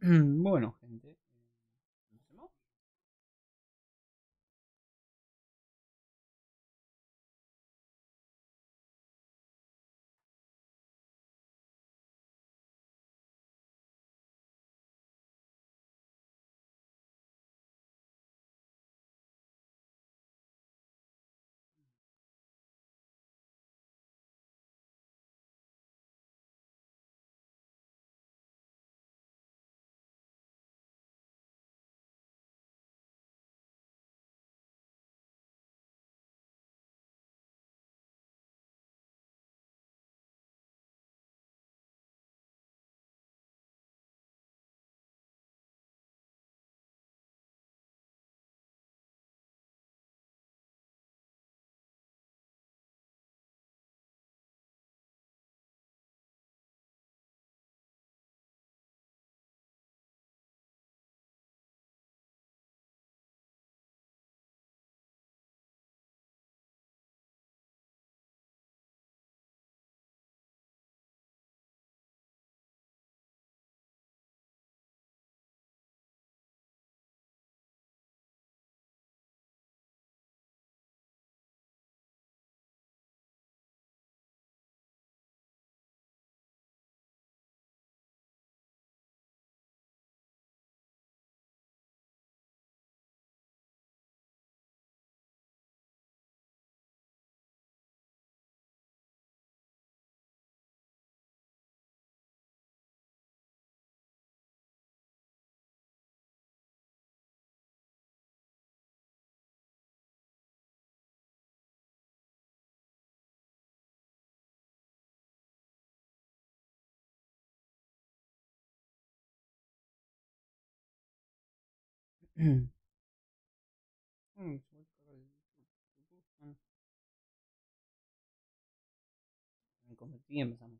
bueno, Mm, Me convertí y empezamos,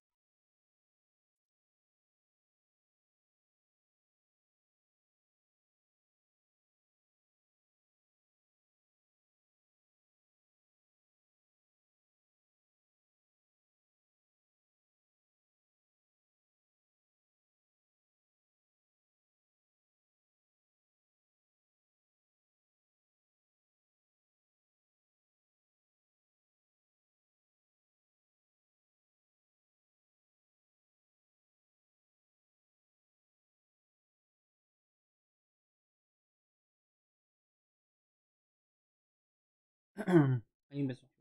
Ahí empezó. Dos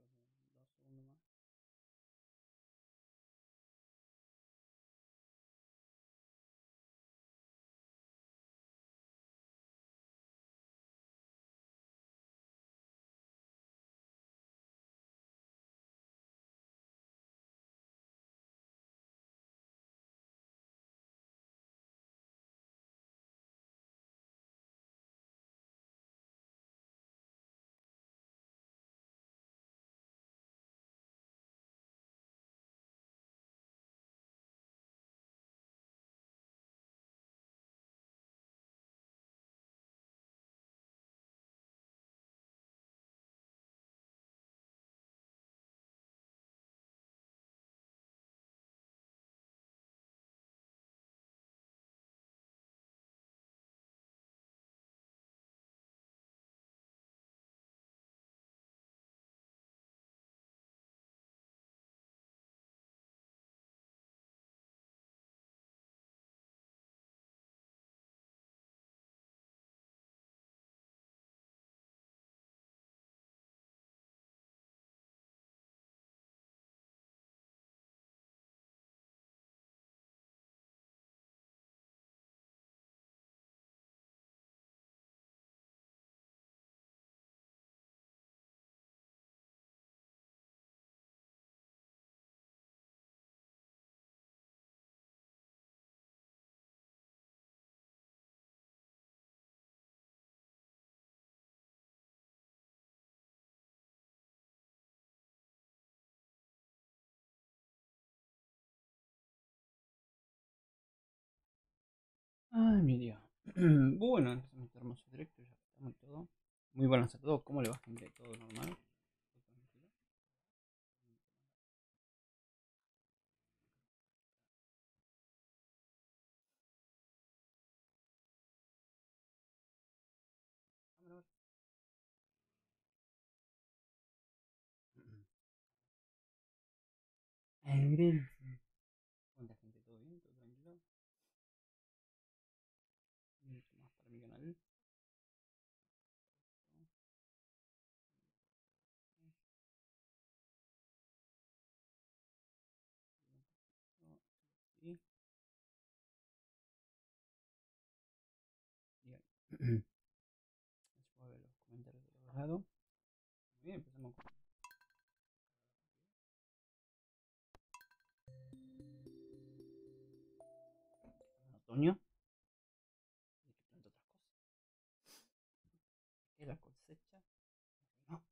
Ay, mi Dios. bueno, empezamos este hermoso directo, ya estamos todo. Muy buenas a todos, ¿cómo le va gente? ¿Todo normal? ¿Cuánta Después de los comentarios de los lados. Muy bien, empezamos con otoño que la cosecha no.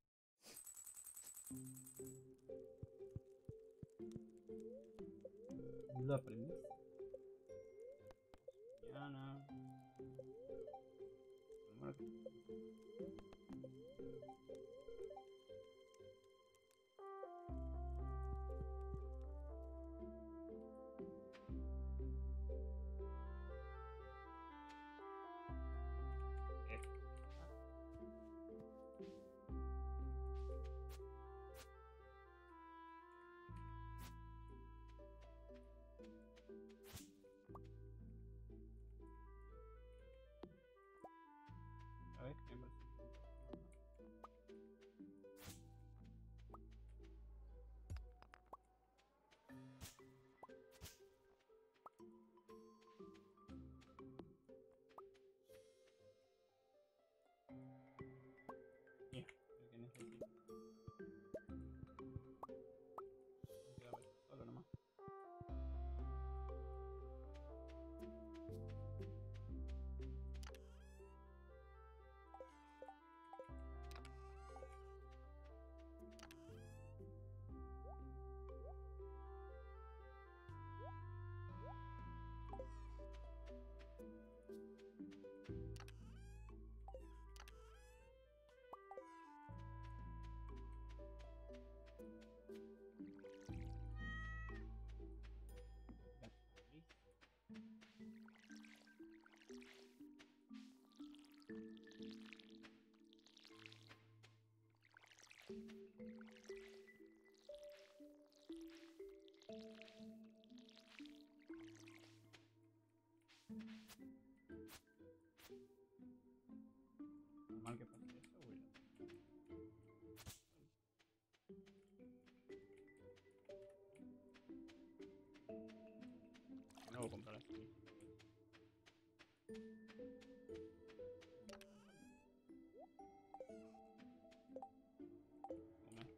No voy a comprar así.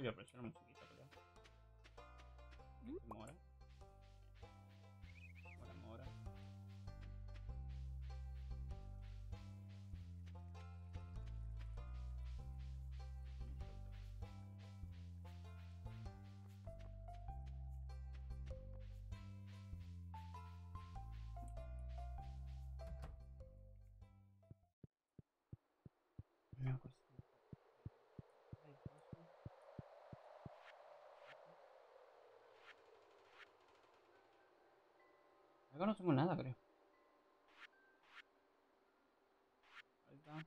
Yo no me chiquita, creo. Mora. Mora, Acá no tengo nada, creo. Falta.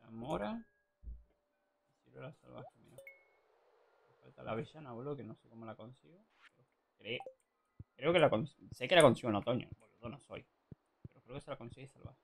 La mora. Ciruela salvaje, mira. Falta la avellana, boludo, que no sé cómo la consigo. Creo, que la. Sé que la consigo en otoño, boludo, no soy. Pero creo que se la consigue salvaje,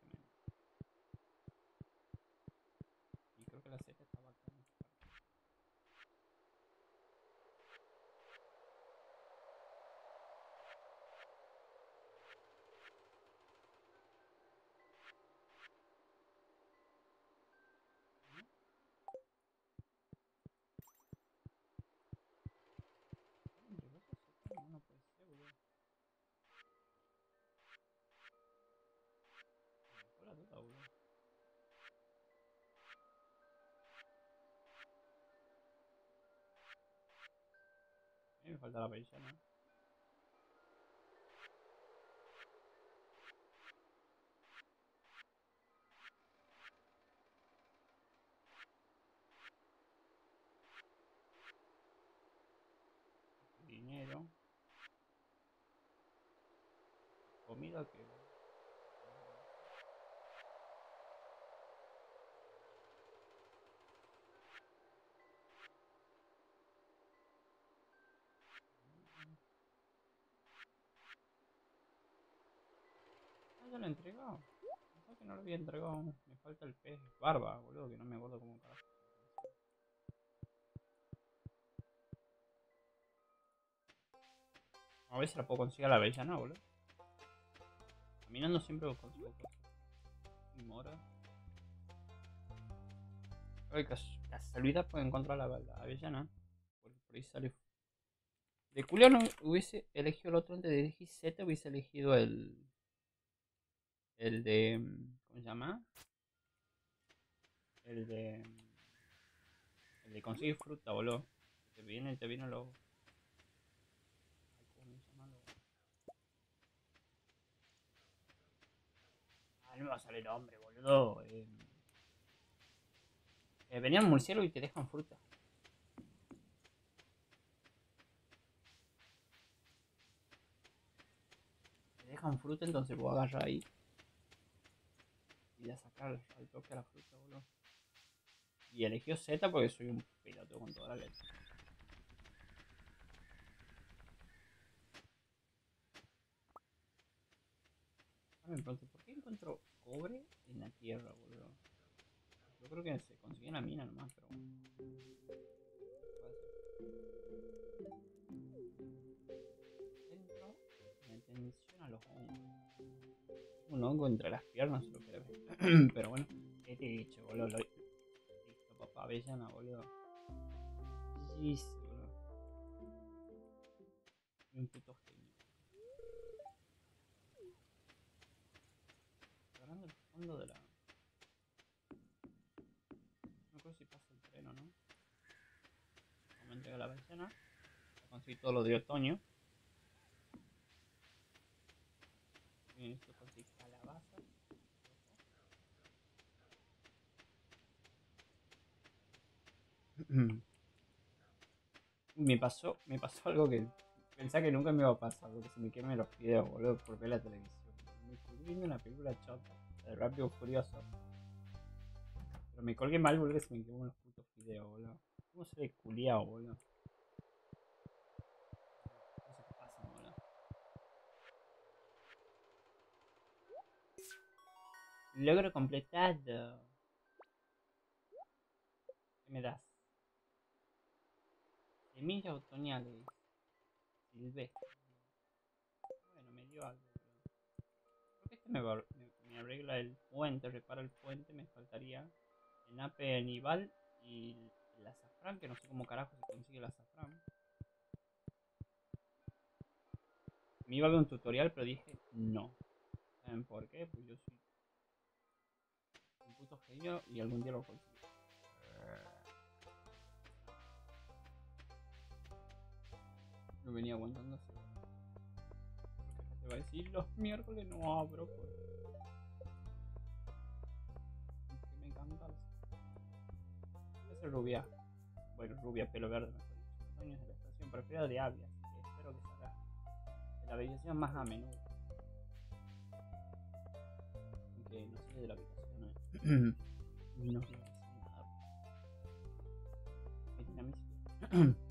Me falta la paisana. Dinero. Comida que... ya lo he entregado. Que no lo había entregado. Me falta el pez barba, boludo, que no me acuerdo cómo carajo. A ver si la puedo conseguir a la avellana, boludo. Caminando siempre consigo cosas. Mora. Ay, cas- casualidad puedo encontrar la, la avellana. Por, por ahí sale. De culo no hubiese elegido el otro antes de elegir Z, hubiese elegido el. El de. ¿Cómo se llama? El de. El de conseguir fruta, boludo. Te viene, te viene. Ay, ¿Cómo se llama? Los- Ah, no me va a salir hombre, boludo. Eh, eh, venían murciélago y te dejan fruta. Te dejan fruta, entonces voy a agarrar ahí. Y a sacar al toque a la fruta, boludo. Y eligió Z porque soy un piloto con toda la letra. Pregunto, ¿por qué encuentro cobre en la tierra, boludo? Yo creo que se consigue en la mina nomás, pero... Centro de atención a los hongos. Un hongo entre las piernas, ver. pero bueno, ¿qué te he dicho, boludo? Lo- Listo, papá, avellana, boludo. Sí, boludo. Un puto genio. Agarrando el fondo de la. No creo si pasa el tren o no. Vamos a entregar la avellana. Conseguí todo lo de otoño. Y necesito conseguir calabaza. Me pasó, me pasó algo que pensaba que nunca me iba a pasar, porque se me queman los videos, boludo, por ver la televisión. Me colgué una película chota, de Rápido Furioso. Pero me colgué mal, boludo, que se me queman los putos videos, boludo. ¿Cómo se ve culiao, boludo. Logro completado. ¿Qué me das? Semillas otoñales. Silvestre. Bueno, me dio algo. Creo que este me, va- me, arregla el puente, repara el puente. Me faltaría el nape Aníbal y el azafrán, que no sé cómo carajo se consigue el azafrán. Me iba a ver un tutorial, pero dije no. ¿Saben por qué? Pues yo soy un puto genio y algún día lo consigo. Lo venía aguantando así. Te va a decir los miércoles no abro pues. Que me encanta. Es rubia. Bueno, rubia, pelo verde, mejor dicho. Otoño es la estación preferida de Avia, así que espero que salga de la habitación más a menudo. Aunque no sé de la habitación, ¿eh? Y no quiero decir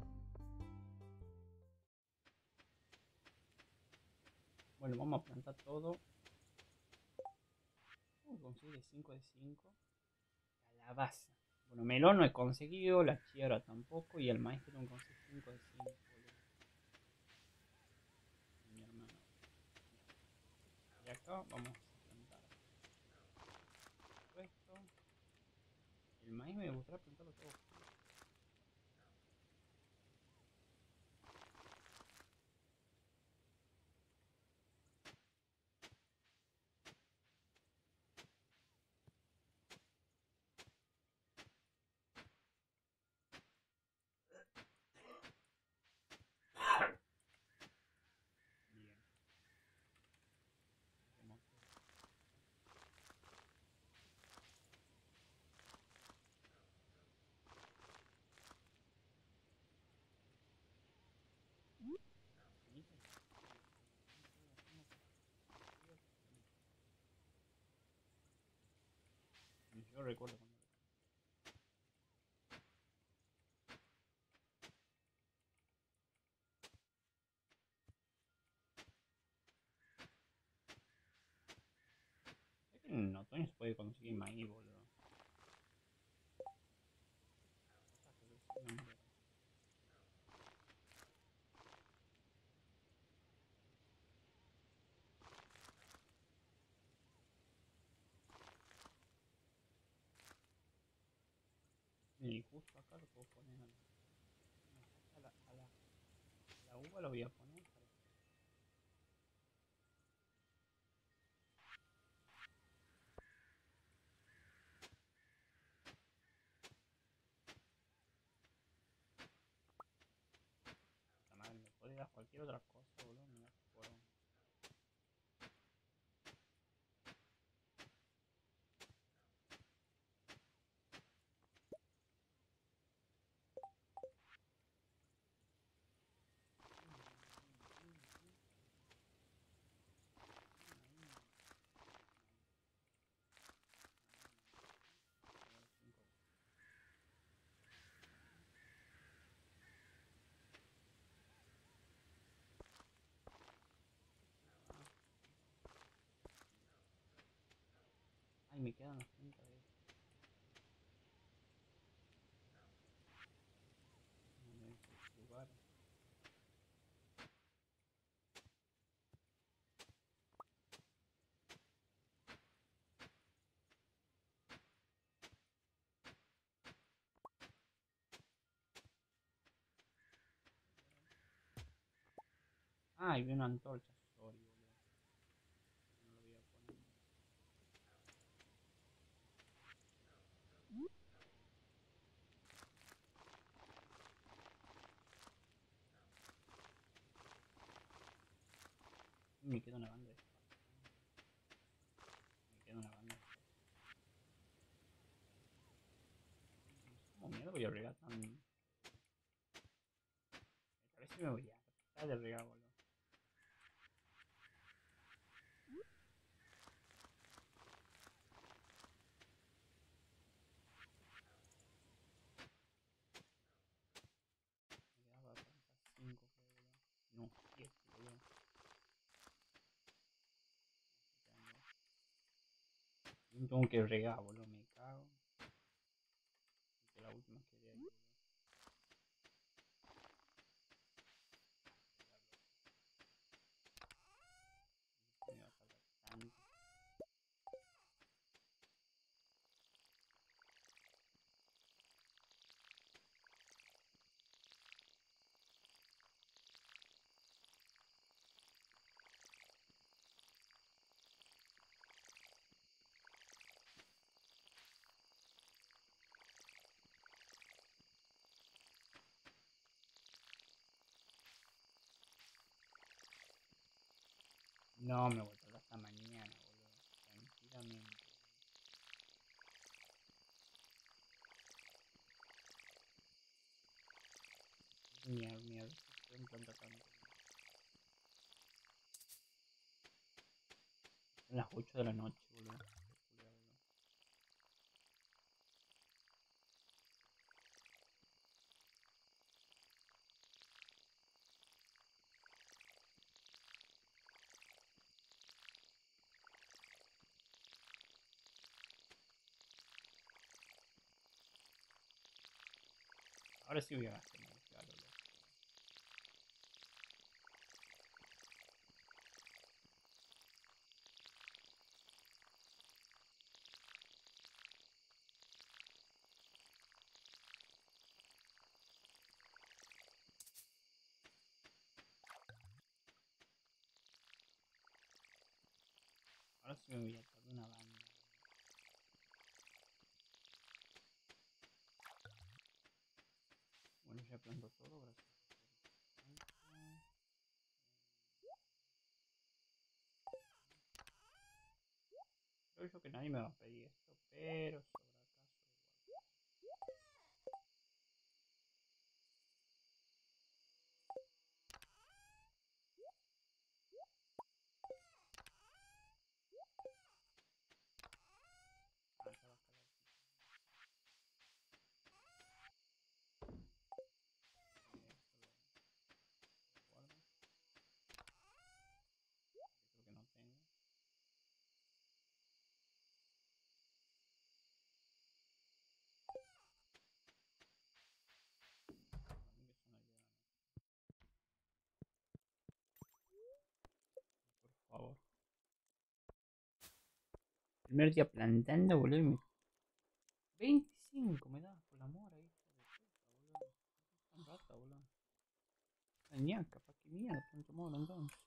Bueno, vamos a plantar todo. ¿Cómo conseguir 5 de 5? Calabaza. Bueno, melón no he conseguido, la chiara tampoco, y el maíz que conseguir 5 de 5. Mi hermano. Y acá vamos a plantar. Esto. El maíz me gustaría Yo recuerdo cuando en otoño se puede conseguir maíz, boludo. Cosas que yo sí no me- Y justo acá lo puedo poner a la, a la, la uva lo voy a poner La madre me puede dar cualquier otra cosa, me quedan las. Ah, una antorcha, sorry, boludo. No lo voy a poner. Y me queda una banda de espacio. Me queda una banda de espacio. ¿Cómo mierda voy a regar tan...? A ver si me voy a tratar de regar, boludo. Me quedaba 35, creo, boludo. No, 7, boludo. Me quedan dos. No tengo que regar, me cago. Y que la última quede ahí, boludo. Me va a tardar tanto. No me voy a hasta mañana, boludo. Tranquilamente. Mierda, mierda. Plantar tanto. Son las 8 de la noche, boludo. Ahora sí voy a gastar energía, lo loco. Ahora sí me voy a tardar una banda. Bueno, ya planto todo, gracias. tiempo. Creo yo que nadie me va a pedir esto, pero sobre acaso igual. Ah, ya va a calar. Primer día plantando, boludo. y me- 25 me da por la mora, boludo. Pa' qué mierda, tanto entonces.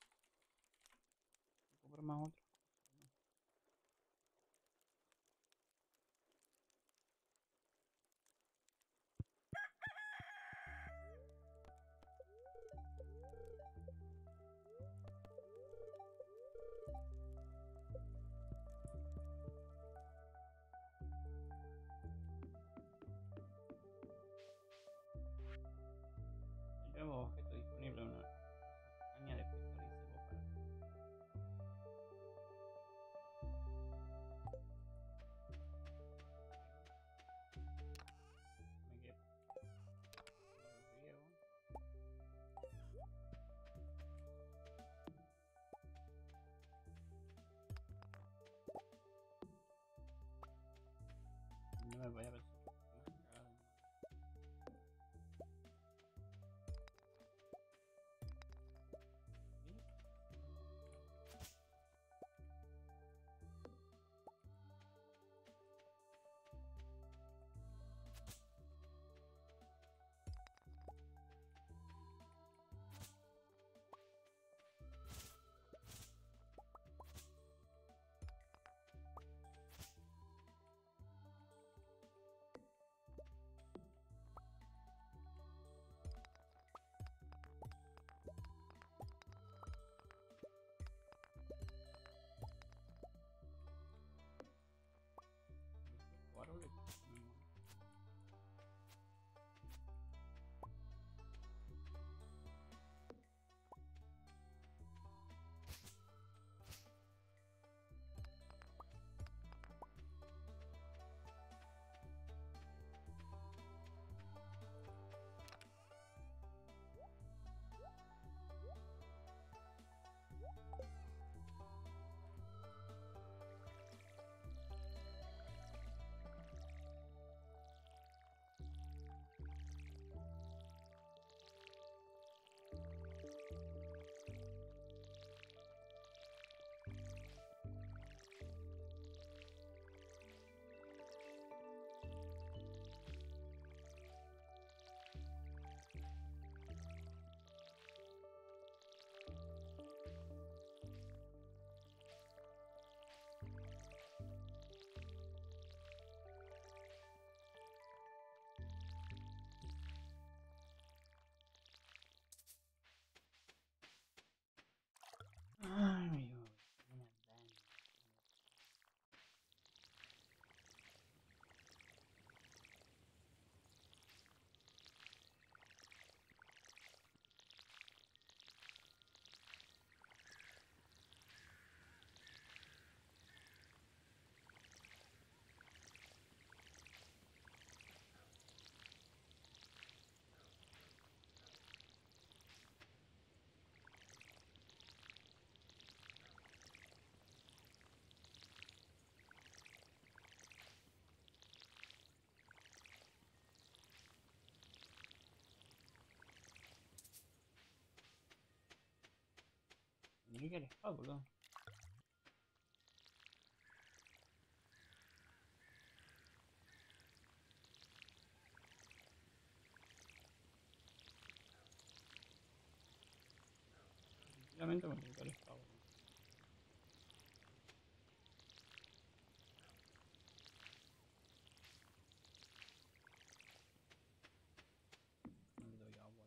Ni que eres boludo. Sinceramente me gusta el spa, boludo. No le doy agua,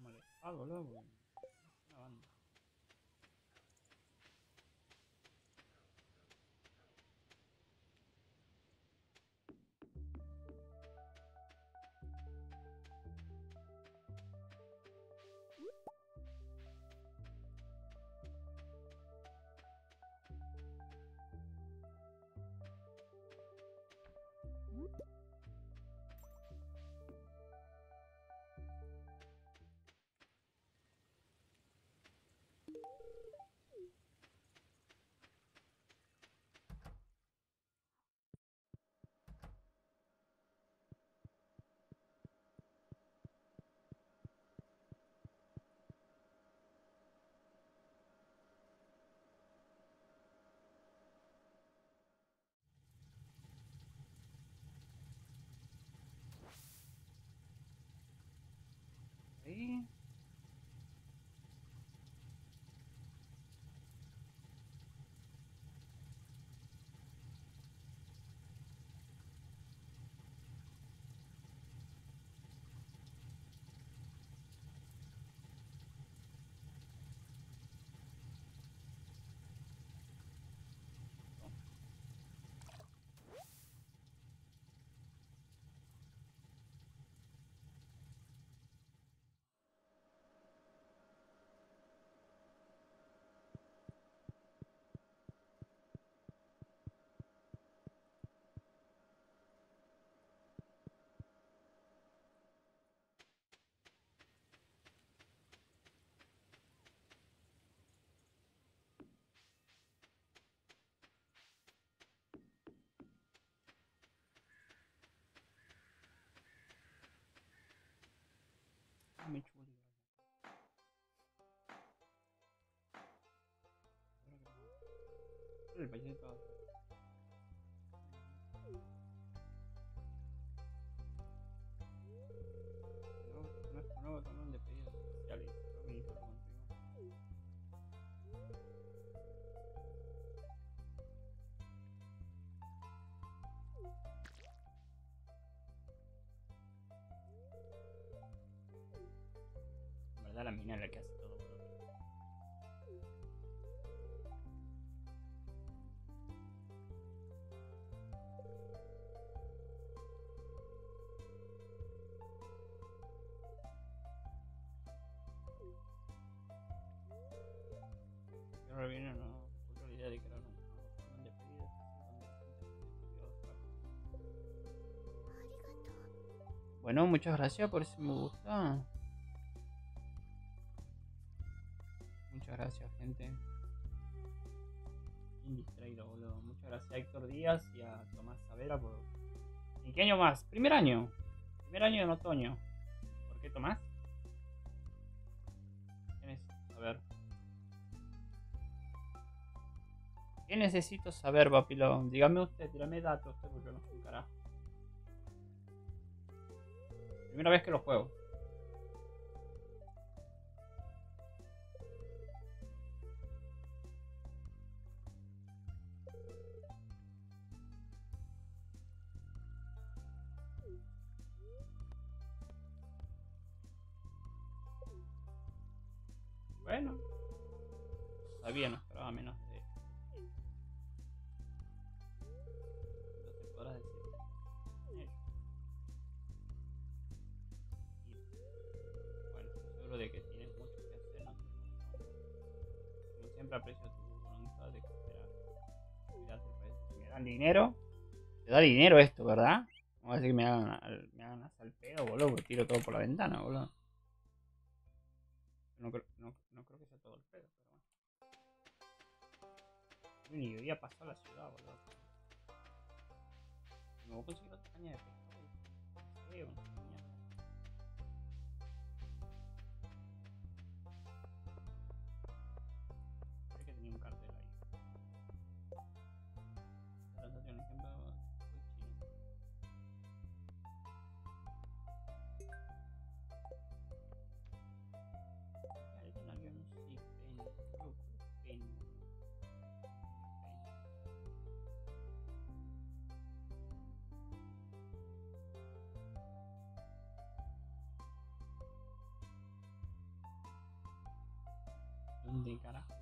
no le doy- Spa, boludo, aquí. Me chulo. El país de todo. No, nuevo de pedidos verdad la mina es la que hace Bueno, muchas gracias por ese me gusta. Muchas gracias, gente. Indistraído, boludo. Muchas gracias a Héctor Díaz y a Tomás Savera por. ¿En qué año más? Primer año. Primer año en otoño. ¿Por qué Tomás? ¿Qué necesito saber, papilón? Dígame usted, tírame datos, porque yo no sé carajo. Primera vez que lo juego. Bueno. Sabía, no dinero. Te da dinero esto, ¿verdad? No va a decir que me hagan, me hagan hasta el pedo, boludo, porque tiro todo por la ventana, boludo. No, creo- no, no creo que sea todo el pedo, pero bueno. Yo ni había pasado la ciudad, boludo. Me voy a conseguir otra caña de pescado. ¿Dónde carajo.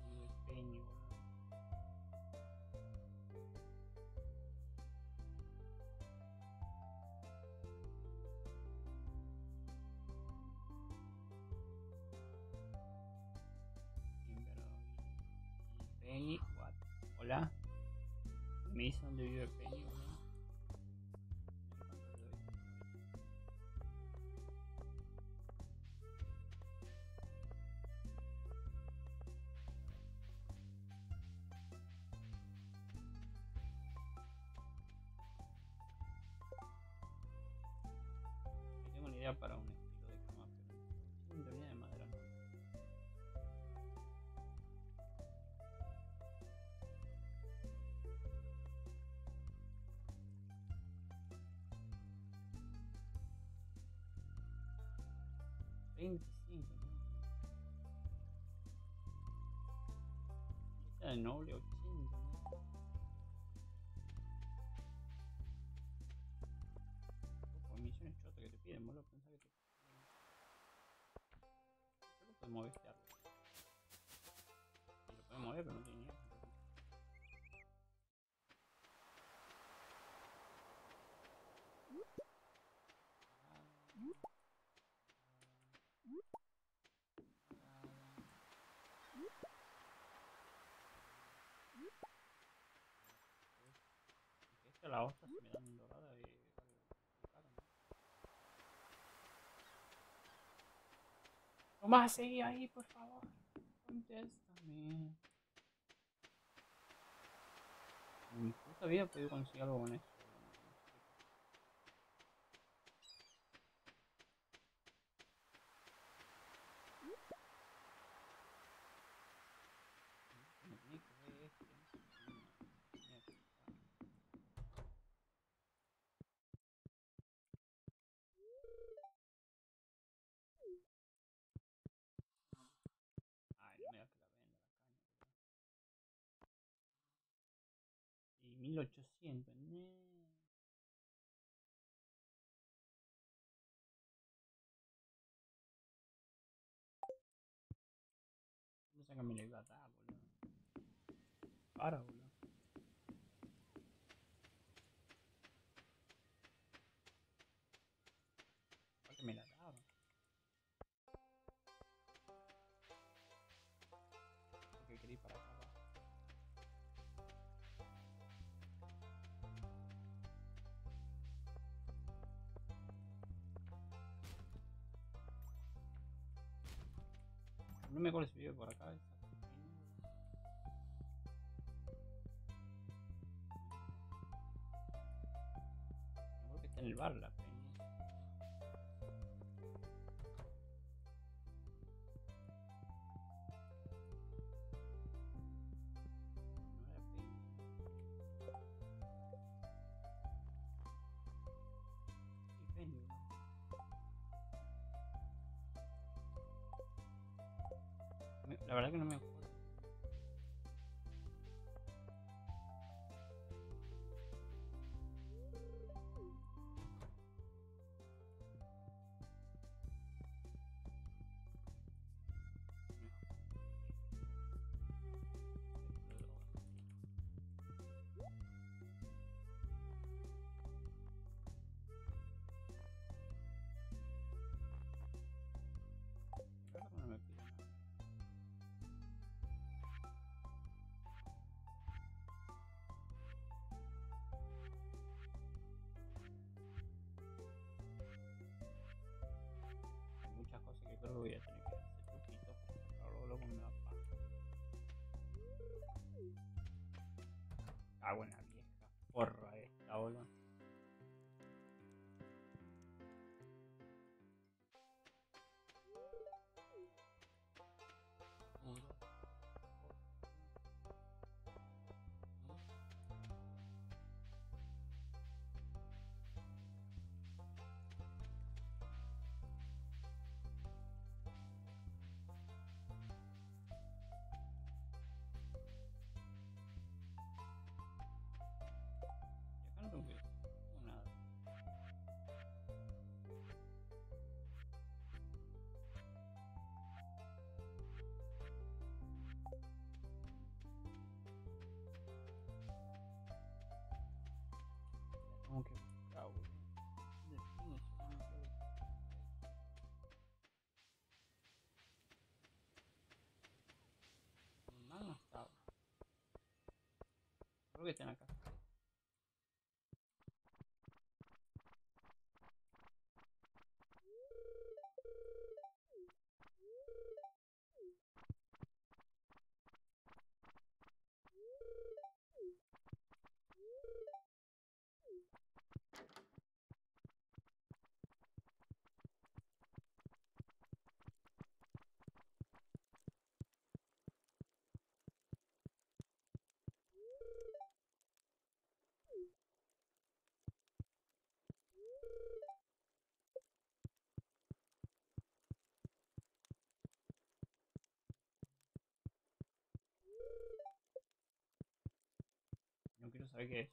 Penny, what? Hola. Me dice dónde vive Penny, 25. Lista de noble 80. Por misiones chotas que te piden, boludo. Pensá que te piden. Solo puedes mover este árbol. Y lo puedes mover, pero no tiene que ¿no? A seguir ahí, por favor. Contéstame. En conseguir algo con eso. Me tiene que ver este. Mierda. Ay, no me da que la venda la caña. Y 1800, ne. Pensé que me la iba a dar, boludo. Para, boludo. Para No me acuerdo si vive por acá. Me está en el bar la que voy a tener que hacer truquitos para sacarlo luego me va a pasar. Cago en la vieja porra esta, boludo. Creo que están Okay.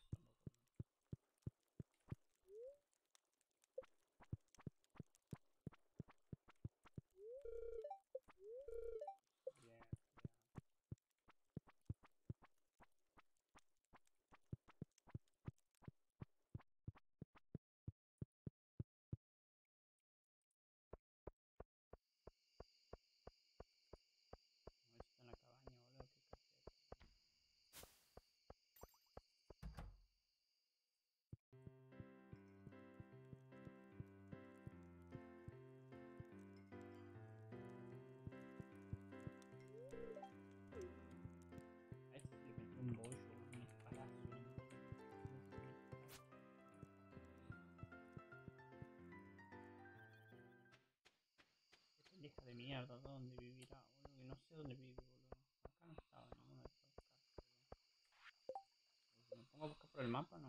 De mierda, ¿dónde vivirá, boludo? Que no sé dónde vive. Acá no estaba en ninguna de me pongo a buscar por el mapa, no,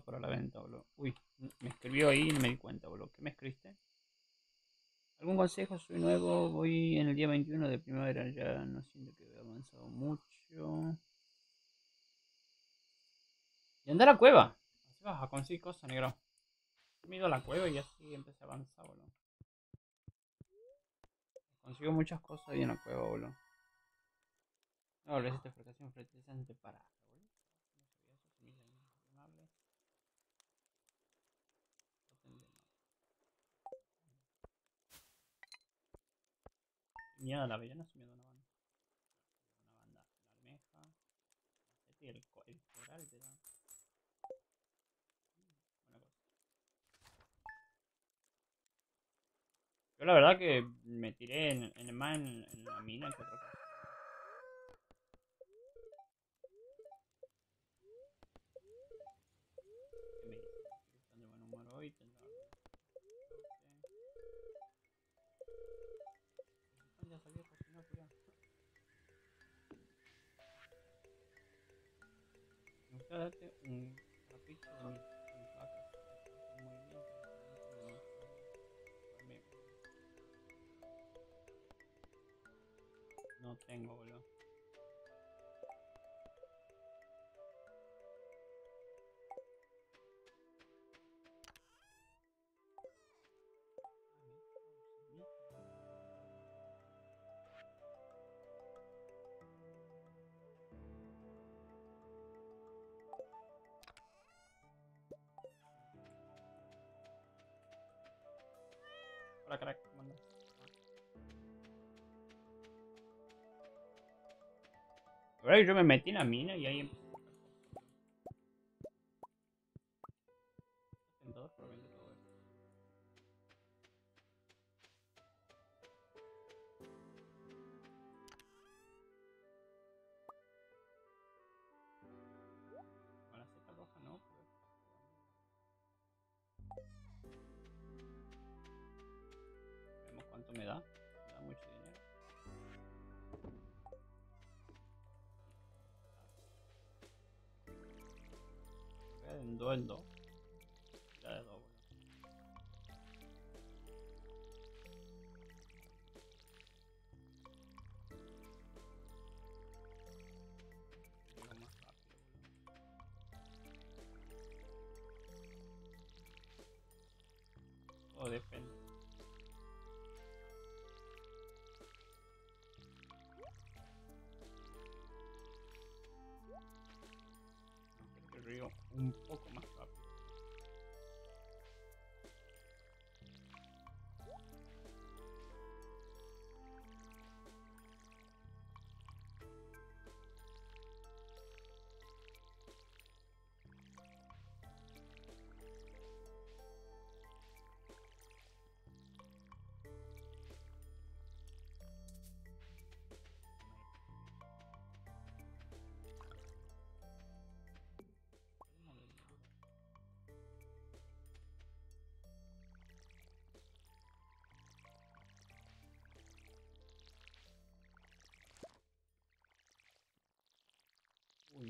Para la venta, boludo. Uy, me escribió ahí y no me di cuenta, boludo. ¿Qué me escribiste? ¿Algún consejo? Soy nuevo, voy en el día 21 de primavera, ya no siento que he avanzado mucho. Y anda a la cueva. Así vas a conseguir cosas, negro. Me he ido a la cueva y así empecé a avanzar, boludo. Consigo muchas cosas ahí en la cueva, boludo. No, le hiciste frustración fertilizante para boludo. No sabía eso, semilla inconfirmable. Totem de mar. Mierda, la avellana da una banda. Una banda. La almeja. El, el coral te da. Buena cosa. Yo la verdad que me tiré en, en más en, en la mina que otra cosa. Darte un de no gusta. No tengo, boludo. Hola, crack, que yo me metí en la mina y ahí empecé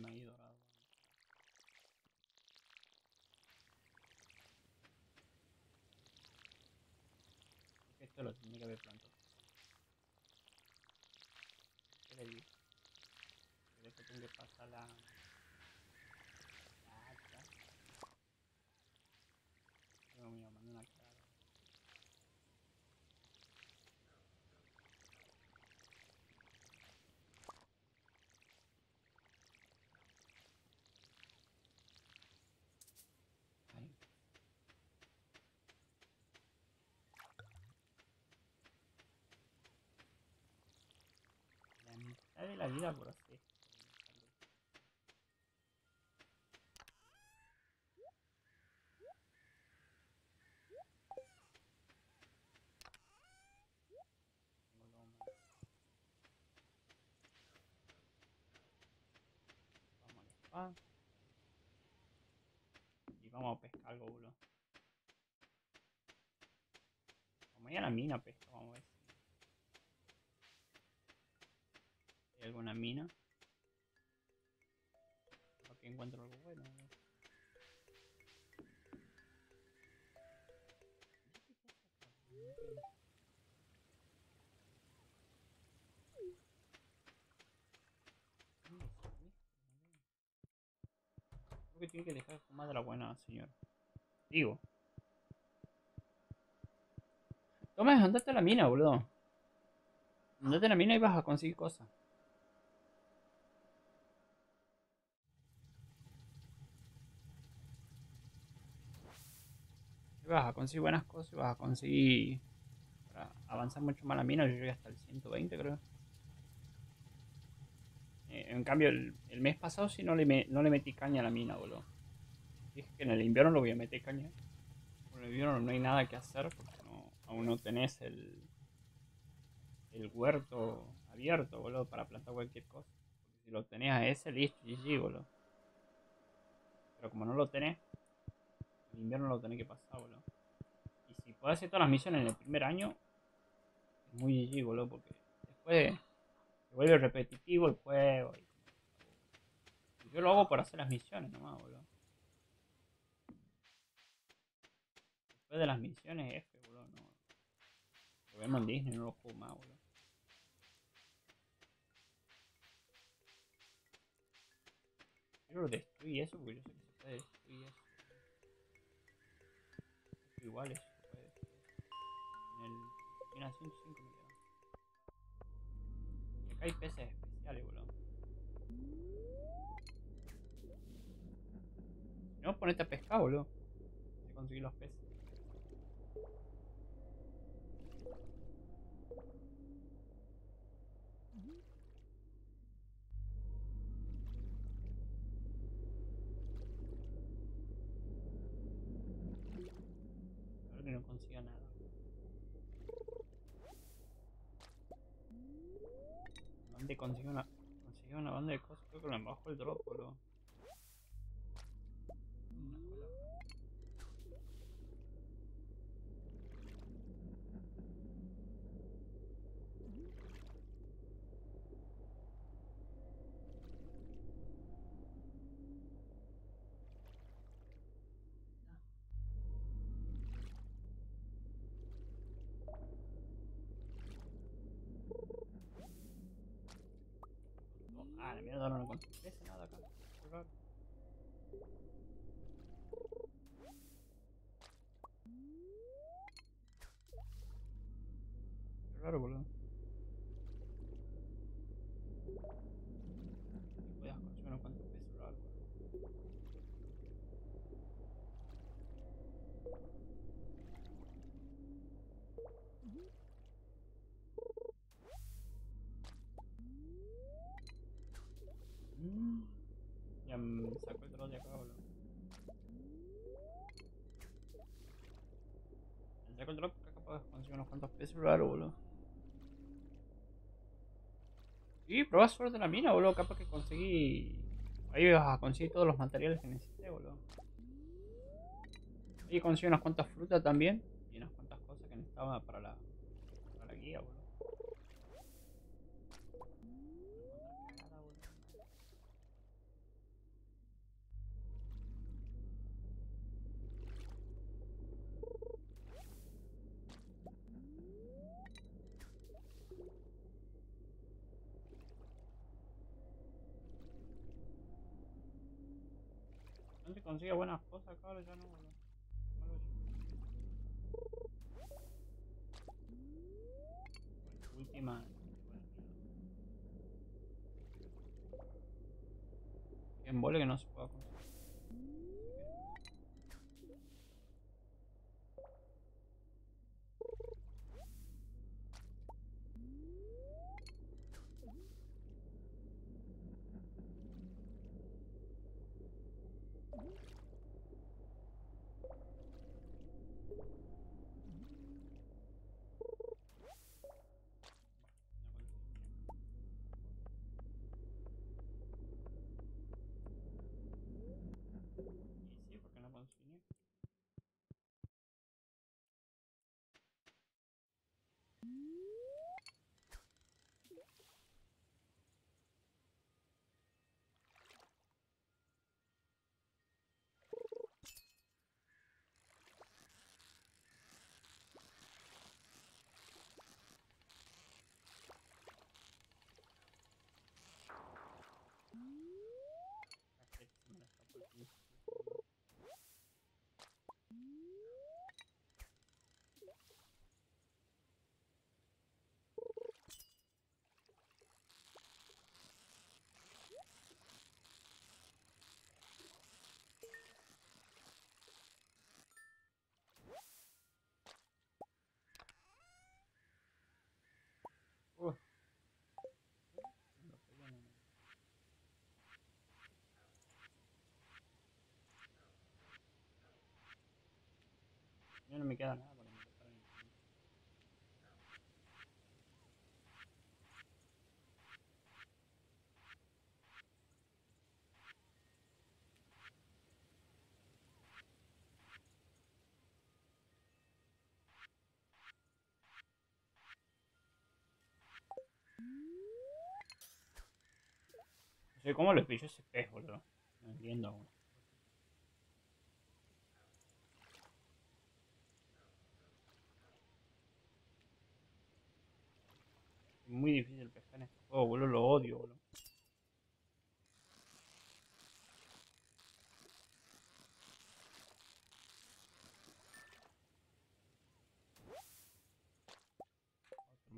Ha ido dorado. Esto lo tiene que haber plantado. ¿Qué le digo? Que después tengo que pasar la hacha. Pero mira, mandé una cara. Ahí. De la vida por. Tengo lomo. Vamos. Y vamos a pescar algo, boludo. Vamos a ir a la mina a pescar, vamos a ver alguna mina. Que encuentro algo bueno. Creo que tiene que dejar de fumar de la buena, señor. Digo. Toma, andate a la mina, boludo. Andate a la mina y vas a conseguir cosas. Y vas a conseguir buenas cosas y vas a conseguir para avanzar mucho más la mina. Yo llegué hasta el 120, creo. Eh, en cambio, el, mes pasado sí no le, me- no le metí caña a la mina, boludo. Dije que en el invierno lo voy a meter caña. En el invierno no hay nada que hacer porque no, aún no tenés el, el huerto abierto, boludo, para plantar cualquier cosa. Porque si lo tenés a ese, listo, GG, boludo. Pero como no lo tenés, el invierno lo tenés que pasar, boludo. Y si podés hacer todas las misiones en el primer año, es muy GG, boludo, porque después se vuelve repetitivo el juego. Yo lo hago por hacer las misiones nomás, boludo. Después de las misiones F, boludo, no. Lo vemos en Disney, no lo juego más, boludo. Quiero destruir eso porque yo sé que se puede destruir eso. Esto igual eso se puede destruir. En el tiene a 105 me. Y acá hay peces especiales, boludo. No, ponete a pescar, boludo. Hay conseguir los peces. No consiga nada. ¿Dónde consigo una, consigo una banda de cosas? Creo que lo bajo el drop, boludo. Una cola. Nada acá. Qué raro. Qué raro, boludo. Podías conseguir unos cuantos pesos raros. Mm. Saco el troll de acá, boludo. Me saco el drop acá capaz consigo unos cuantos pesos raros, boludo. Y probá suerte la mina, boludo. Capaz que conseguí. Ahí vas a conseguir todos los materiales que necesité, boludo. Ahí conseguí unas cuantas frutas también. Y unas cuantas cosas que necesitaba para la, para la guía, boludo. Consigue buenas cosas ahora ya no, boludo. Última. En vole que no se pueda conseguir. Ya no me queda nada para empezar. No sé cómo le pilló ese pez, boludo. No entiendo aún. Muy difícil pescar en este juego, boludo. Lo odio, boludo.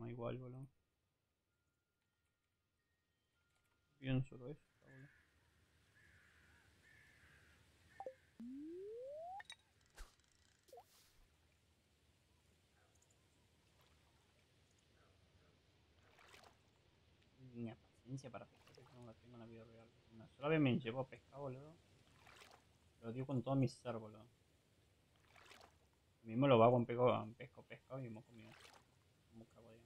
Otro igual, boludo. Bien solo eso, para pescar, que no la tengo en la vida real. Una sola vez me llevó a pescar, boludo. Lo dio con todo mi ser, boludo. Mismo lo hago en pesco, pesco, pescado y hemos comido. Como cago de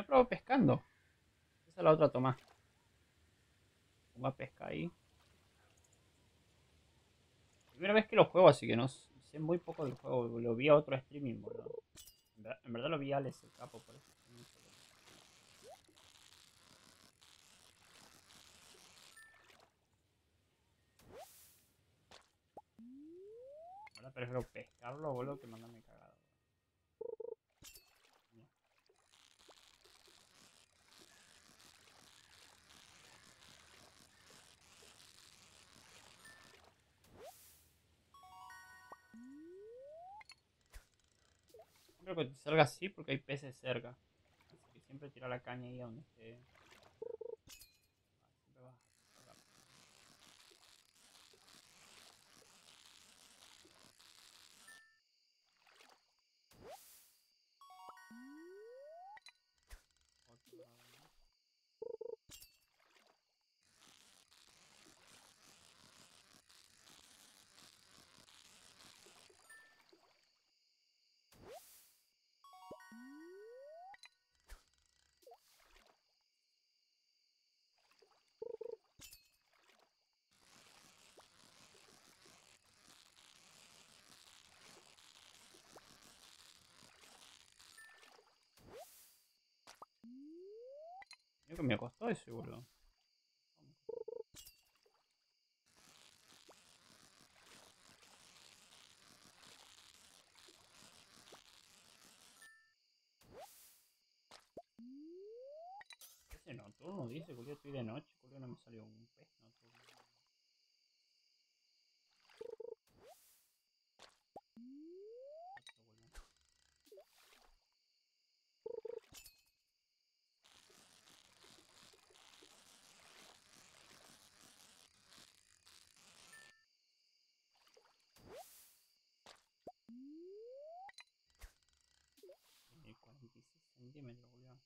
no probó pescando. Esa es la otra toma. Pongo a pesca ahí. Primera vez que lo juego, así que no sé muy poco del juego. Lo vi a otro streaming, boludo. En verdad, en verdad lo vi a Alex el capo, por eso. Ahora prefiero pescarlo, boludo, que mandarme cagado. Creo que salga así porque hay peces cerca. Así que siempre tira la caña ahí a donde esté. Que me costó ese, boludo. Ese nocturno dice, Julio, estoy de noche, Julio, no me salió un pez nocturno. Otro, boludo. Tiene 46 centímetros, Julio.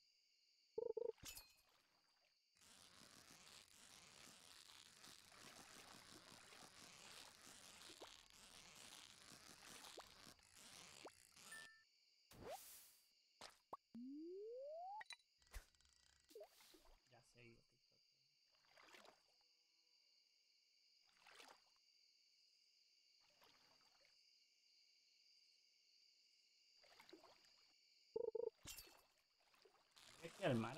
Ya sé lo que hizo. Es que al mar.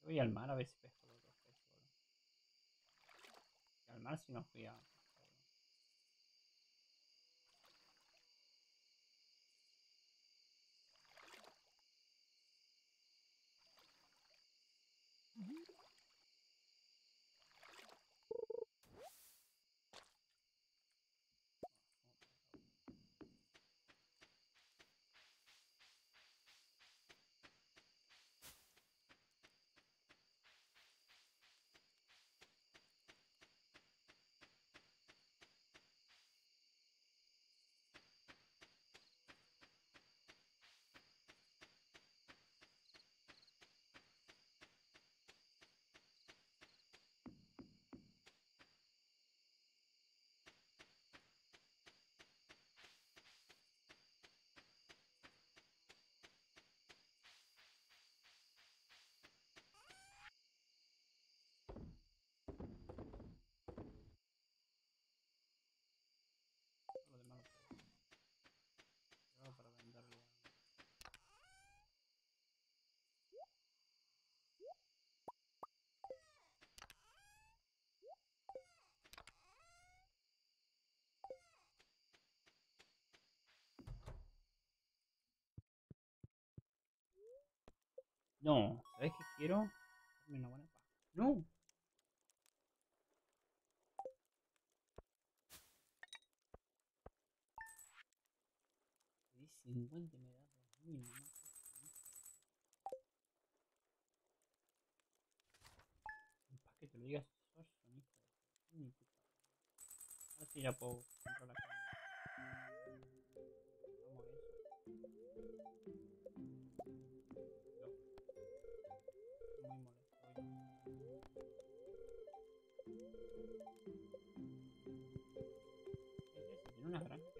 Yo voy al mar a ver si pesco los otros peces, al mar si no fui a No, ¿sabes qué quiero? Darme una buena paja. No. Pedí 50 y me da 2000, no que te lo digas, un hijo de puta. Ahora sí ya puedo comprar la Una granja.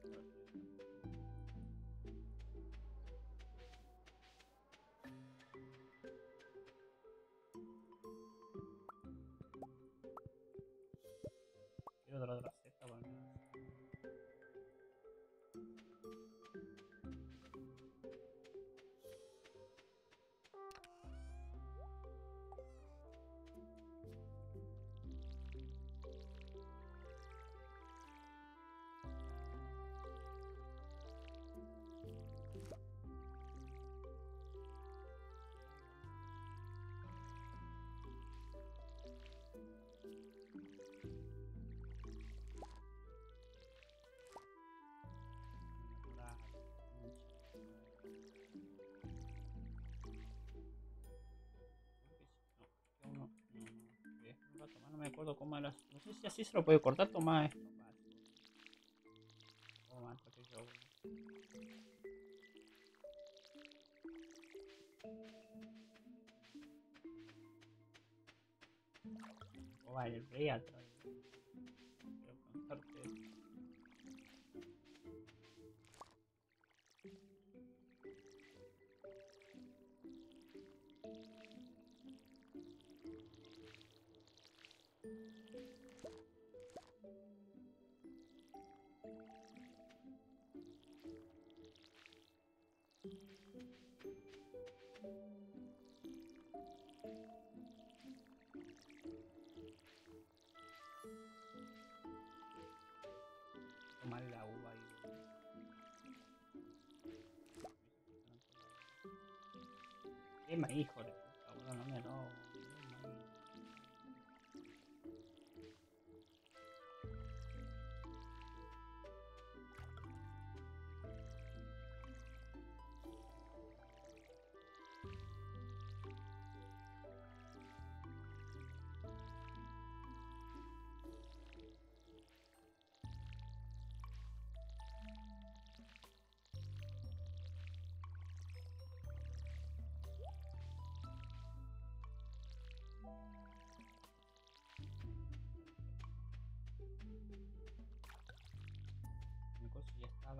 Quiero otra otra seta por Eh, no me acuerdo cómo era. No sé si así se lo puede cortar. Toma esto. Atrás. Tomar la uva y. Qué maíz,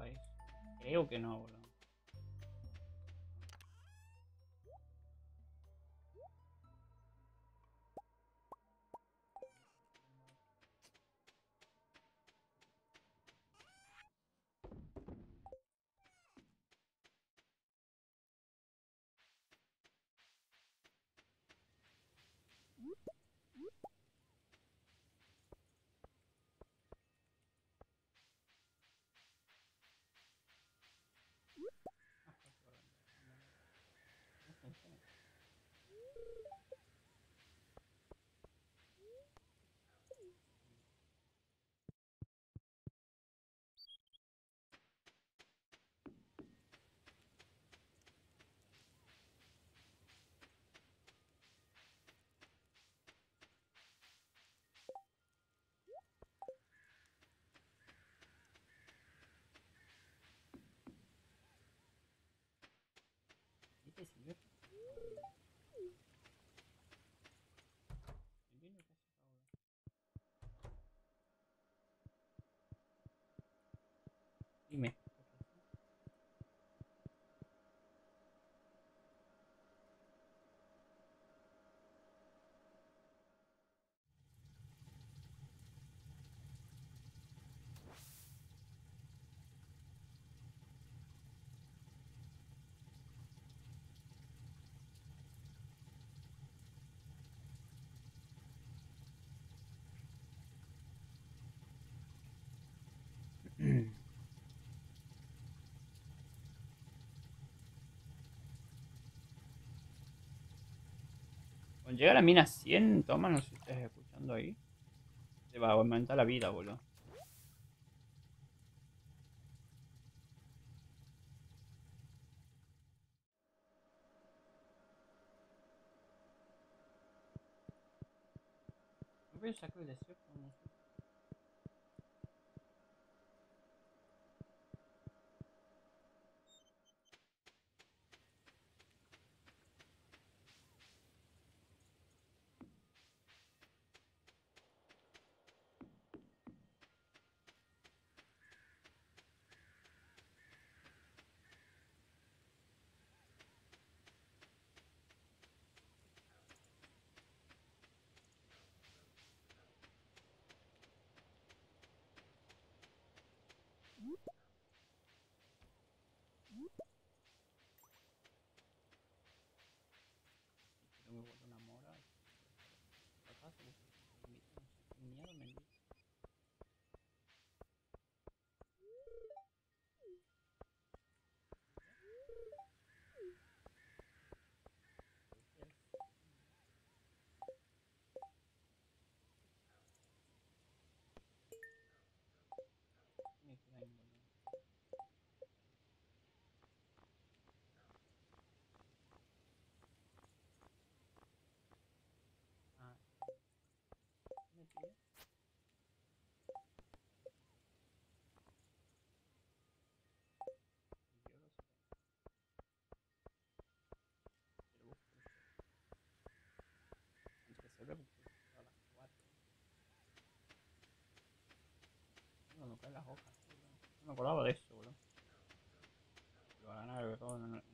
eso. Creo que no, boludo. ¿Y Llega a la mina 100, toma, no si estás escuchando ahí. Te va a aumentar la vida, boludo. No voy a sacar el deseo, no sé. Las hojas. No me acordaba de eso, boludo. Lo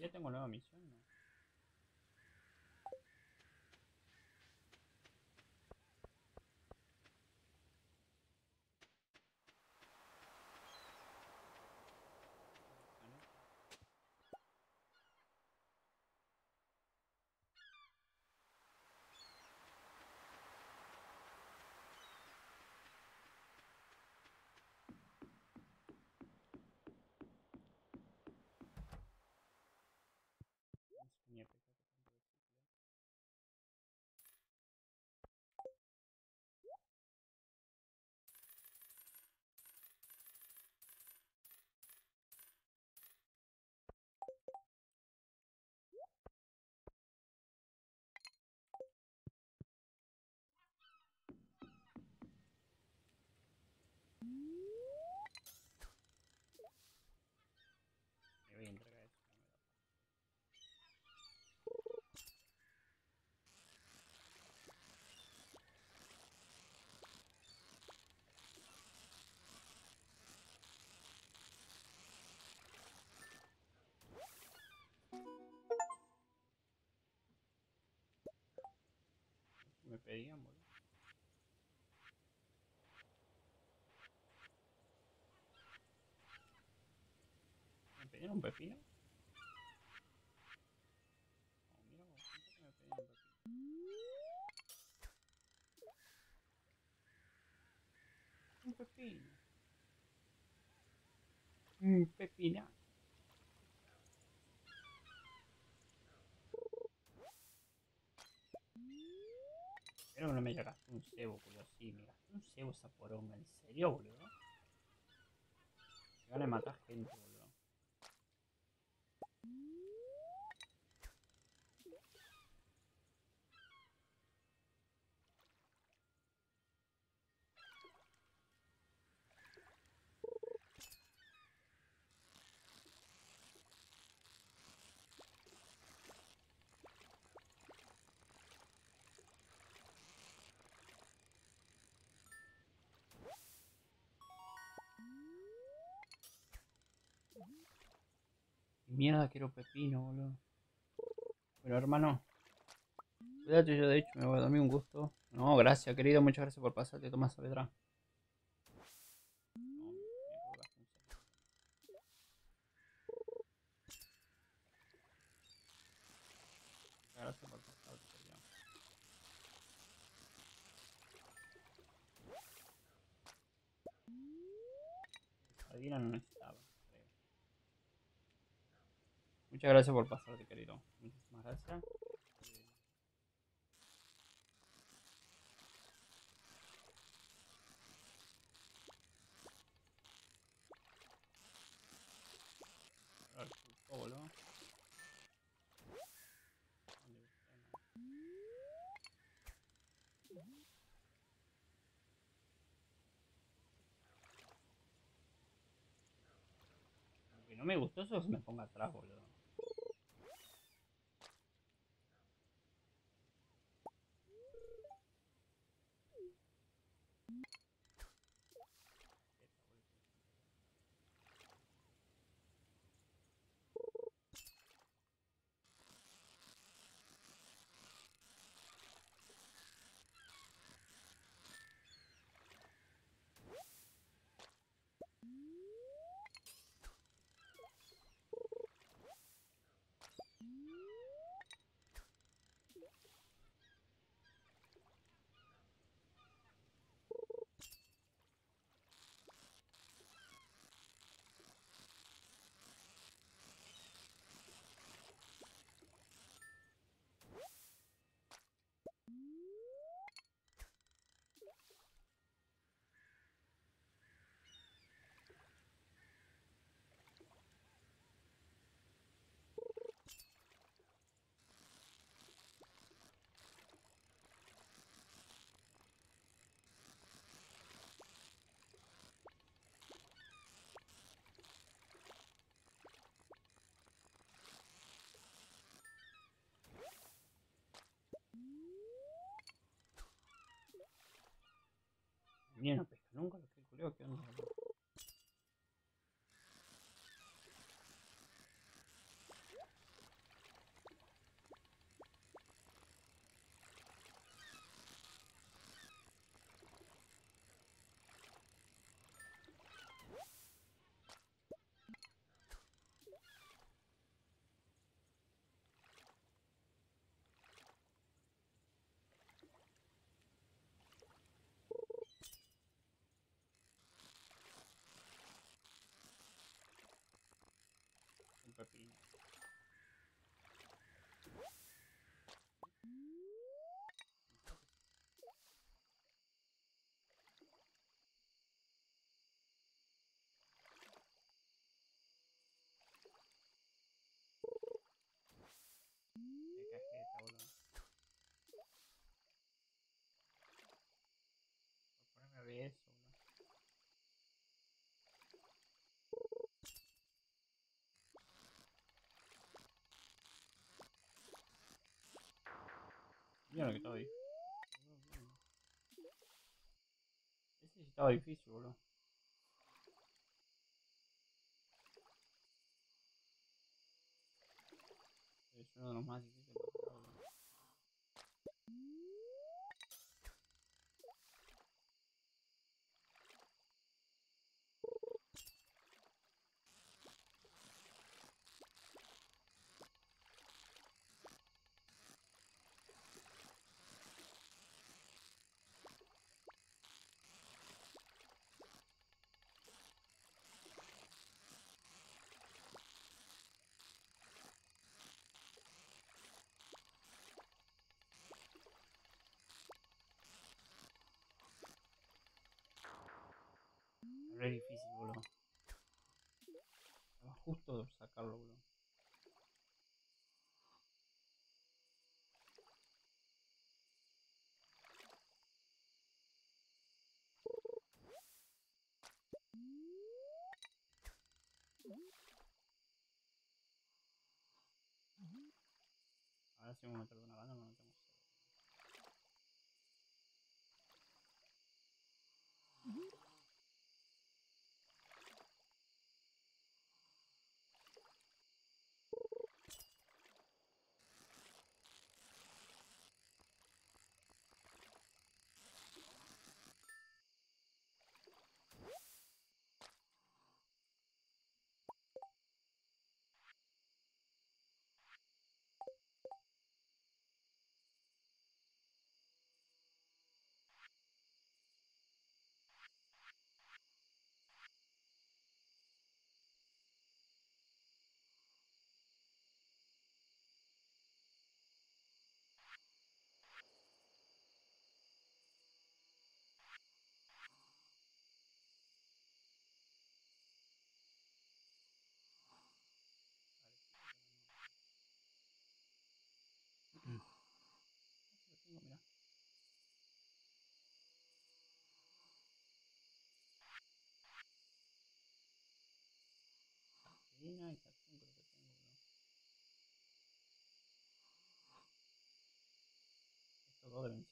Días tengo nueva misión, me pedían. pedían un pepino? Oh, mira, que me pedían un pepino. Un pepino. Un pepina. Pero no me llegaste un cebo, culo, sí, mira. Un cebo esa poronga, ¿en serio, boludo? Gana matar gente, boludo. Mierda, quiero pepino, boludo. Pero hermano, cuídate, yo de hecho me voy a dormir un gusto. No, gracias, querido, muchas gracias por pasarte, Tomás Saavedra. No, me robaste un segundo. Gracias por pasarte, querido. Adina no necesitaba, creo. Muchas gracias por pasarte, querido. Muchísimas gracias. No me gustó eso es que me ponga atrás, boludo. No pesca nunca lo que. boludo? Un pepino. Qué cajeta, boludo. Por ponerme a ver eso, boludo. Mira lo que estaba difícil. Ese estaba difícil, boludo. Es uno de los más. Re difícil, boludo. Justo sacarlo. Ahora sí vamos a una gana, no tengo cero. Lo tengo, mirá. Y Catún creo que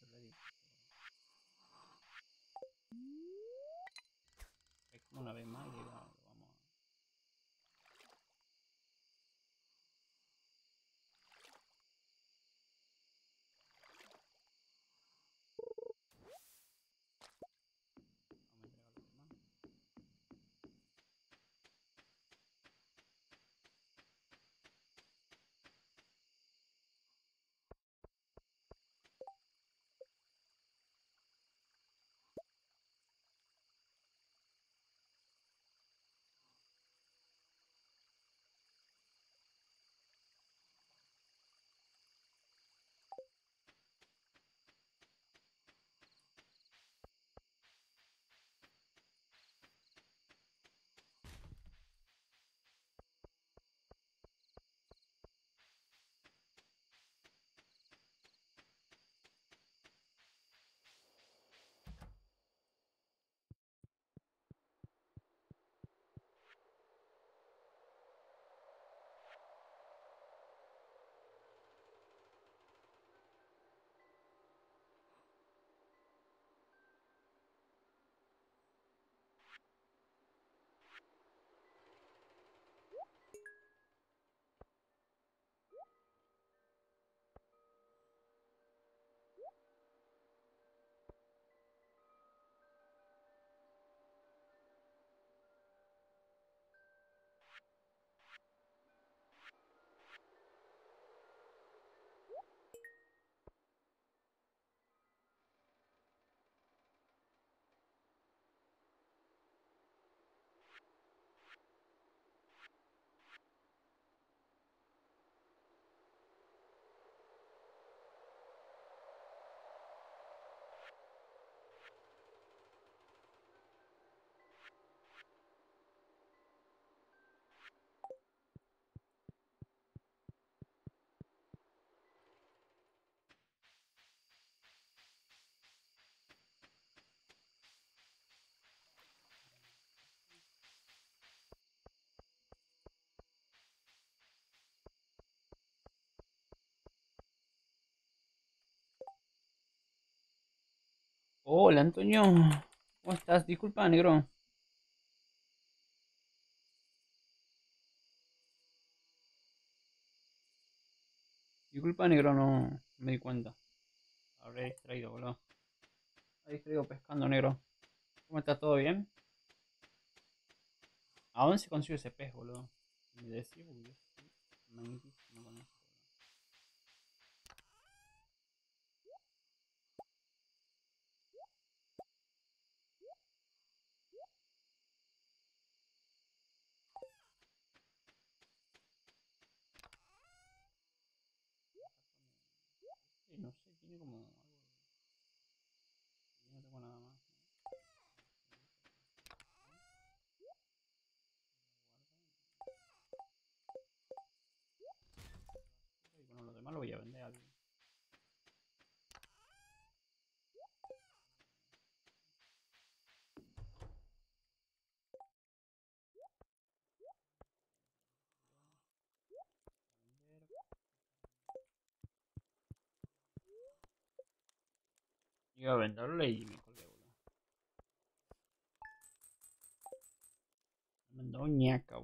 Hola Antonio, ¿cómo estás? Disculpa, negro. Disculpa, negro, no me di cuenta. Habré distraído, boludo. Habré distraído pescando, negro. ¿Cómo estás? ¿Todo bien? ¿A dónde se consigue ese pez, boludo? Me decís, porque yo soy manquísimo con eso, boludo. Sí, no sé, tiene como algo. Yo no tengo nada más. ¿no? Lo voy a vender a alguien. Iba a venderlo y me colgué. Me ñaca.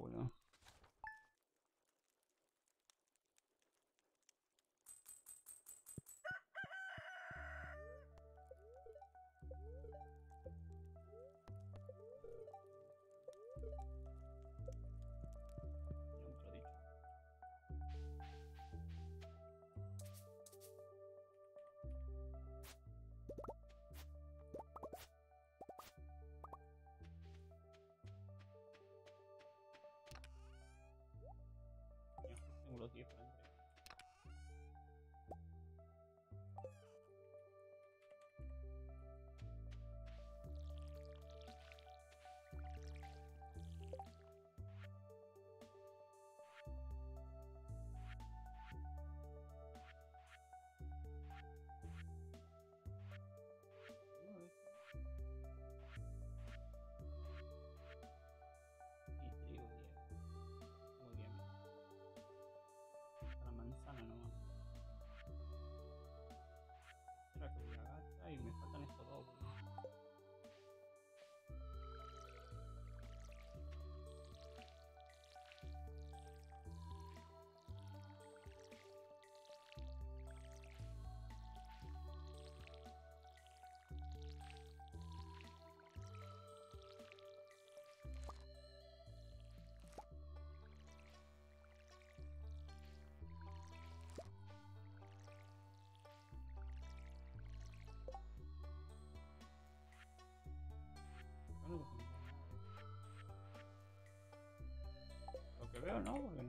Veo no,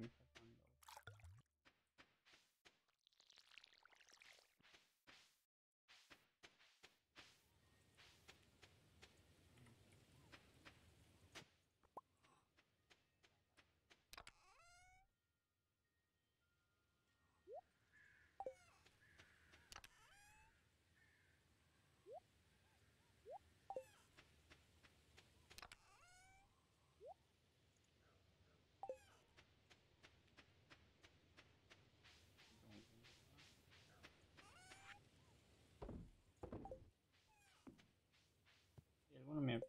porque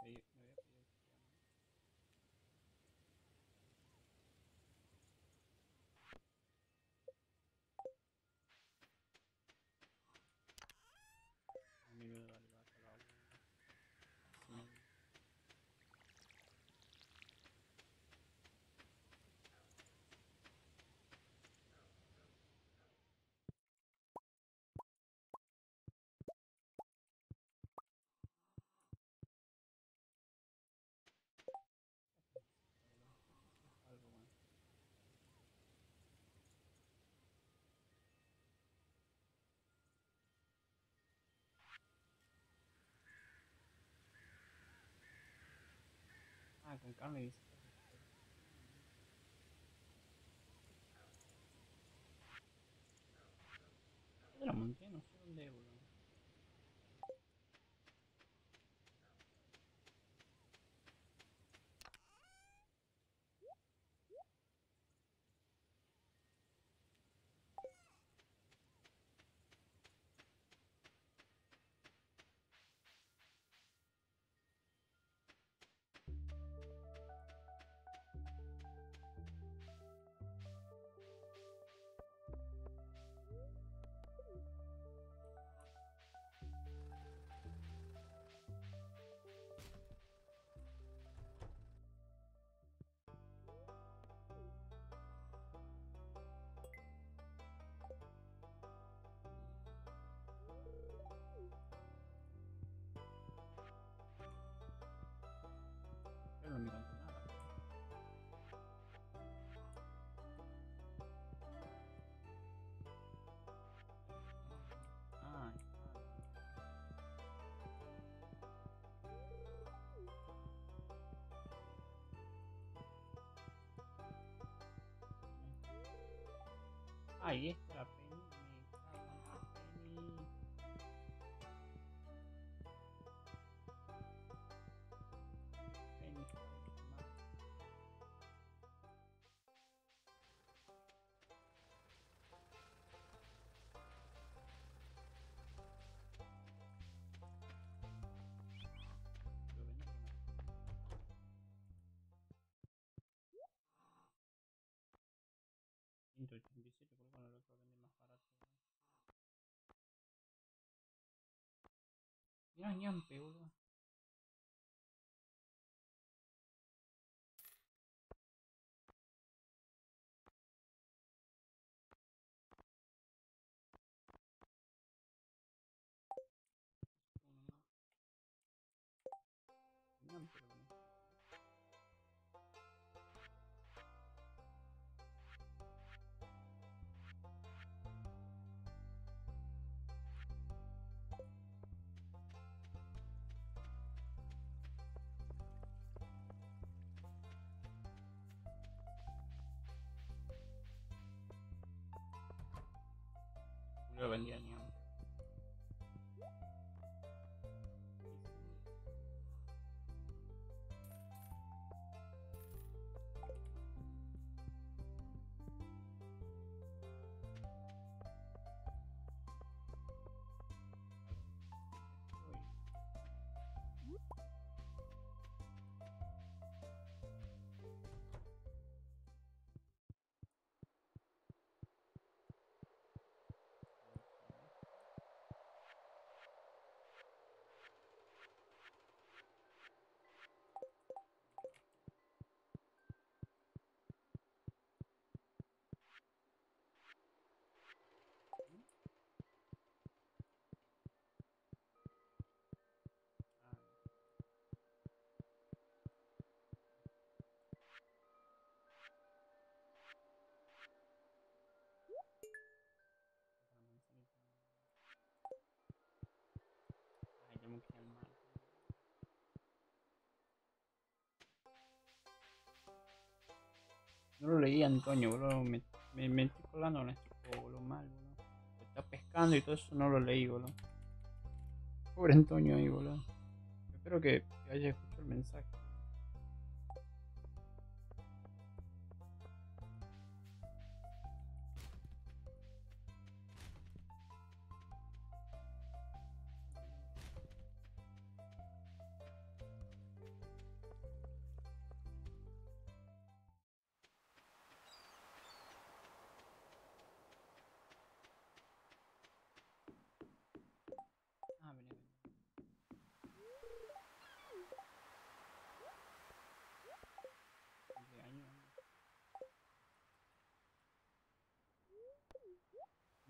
Y alguno me, pedi- me había pedido que se llame. A mí me da el gato, la abuela. Sí. Algo bueno. Ah, con carne dice. ¿Dónde la monté? No sé dónde, boludo. Ahí 187, ¿por qué no lo puedo vender más barato? Mira, ñampe, boludo. Lo No lo leí Antonio, boludo. Me, me, me estoy colando este juego, boludo. Mal, boludo. Está pescando y todo eso no lo leí, boludo. Pobre Antonio ahí, boludo. Espero que, que haya escuchado el mensaje.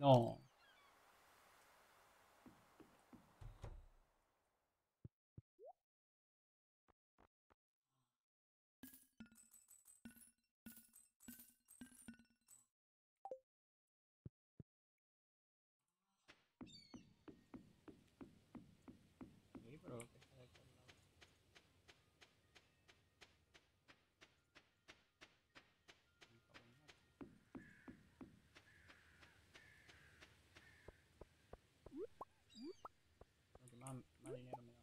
No. Que más, más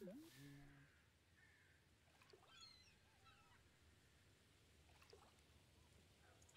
dinero me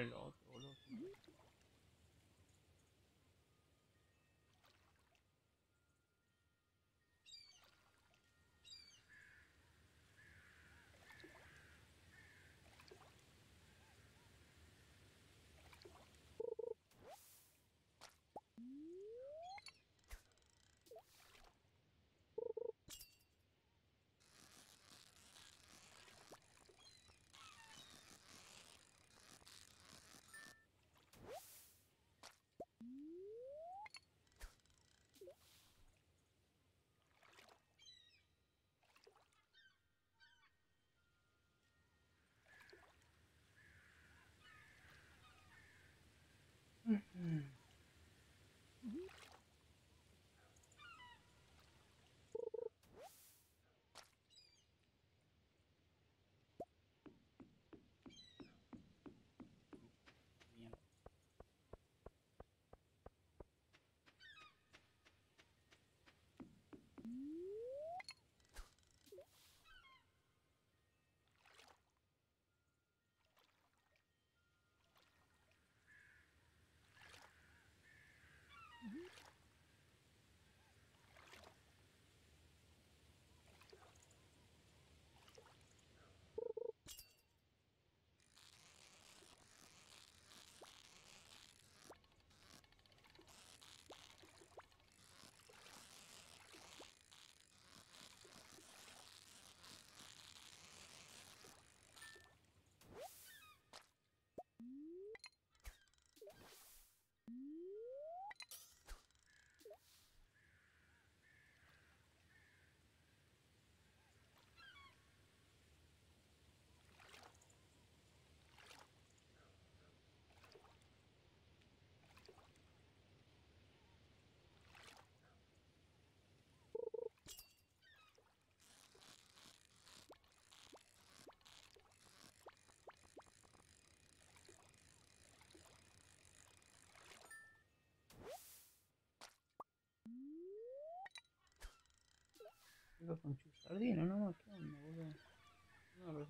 at know. Con chustardino, ¿no? ¿Qué onda? No,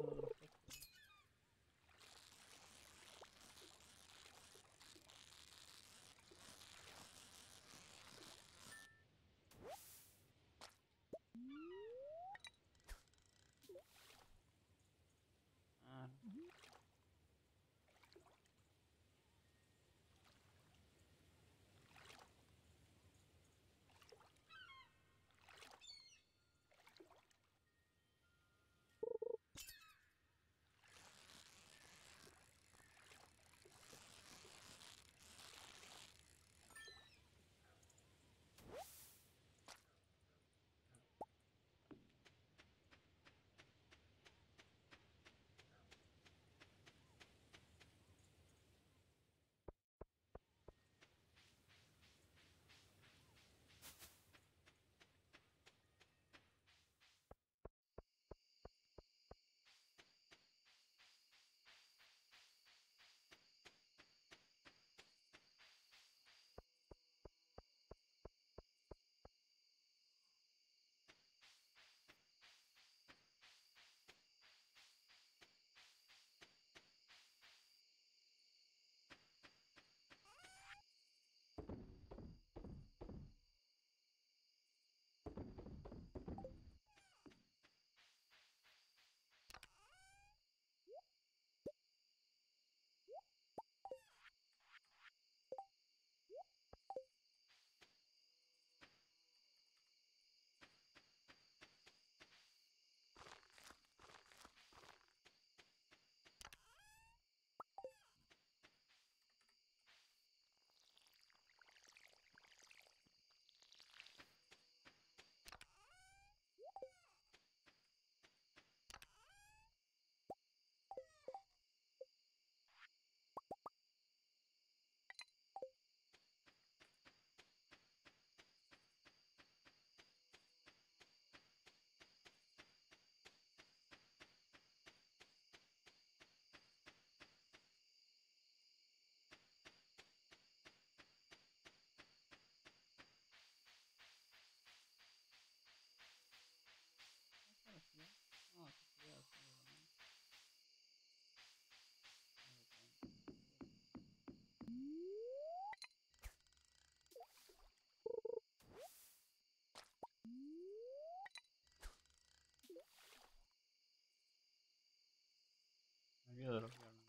De los viernes.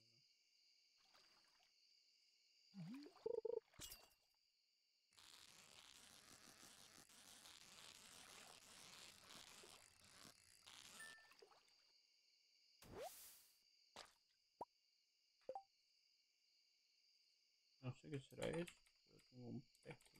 No sé qué será eso, pero tengo un péstulo.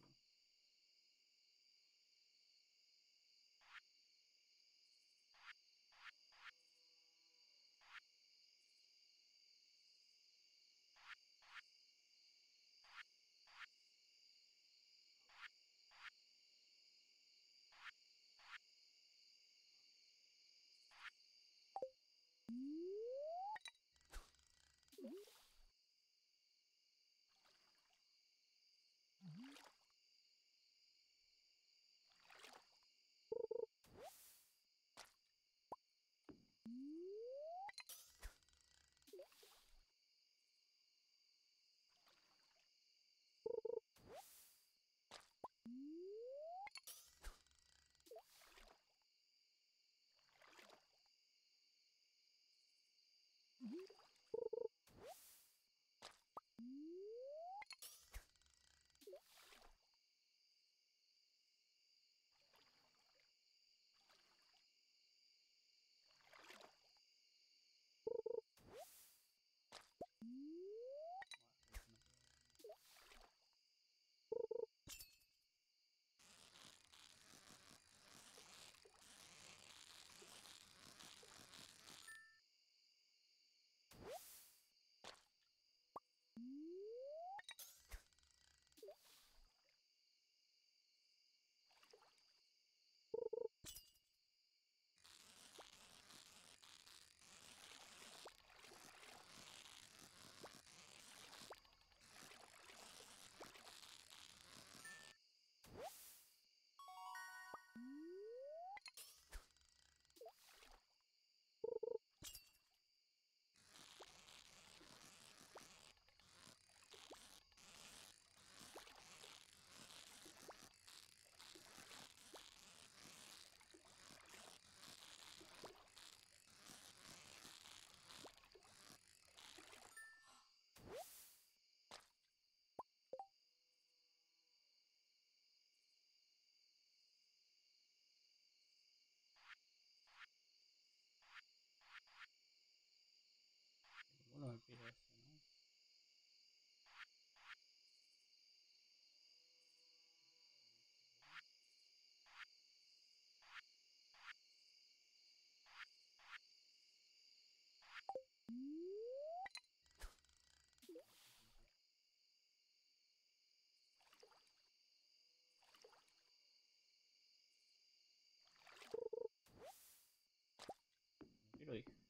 Really?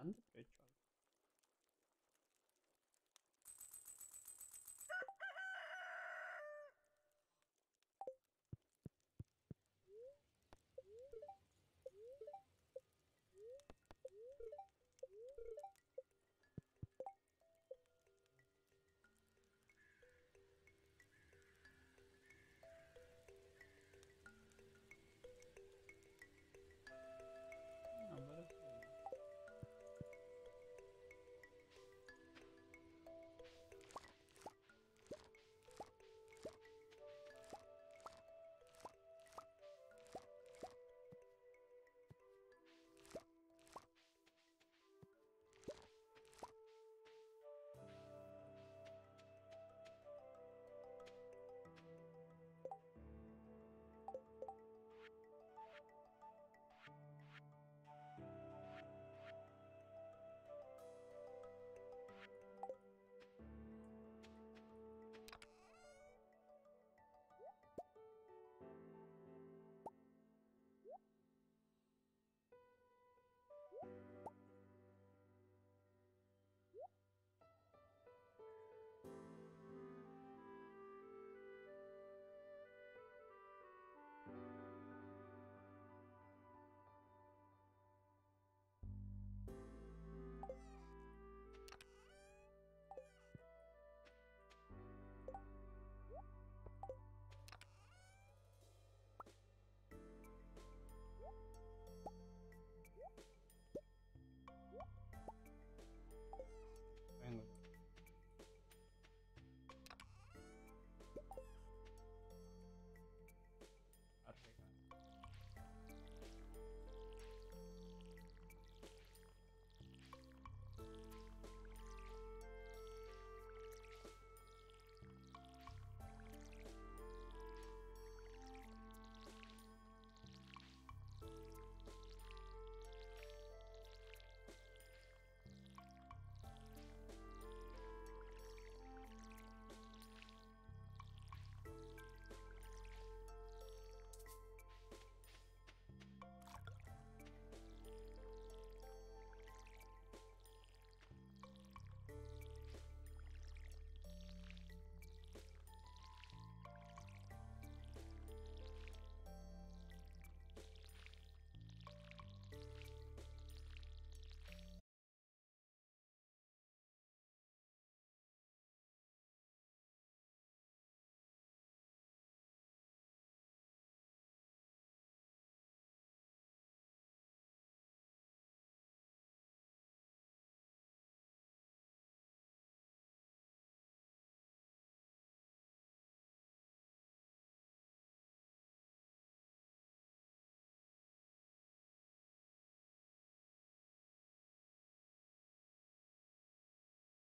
አንድ ጥሬ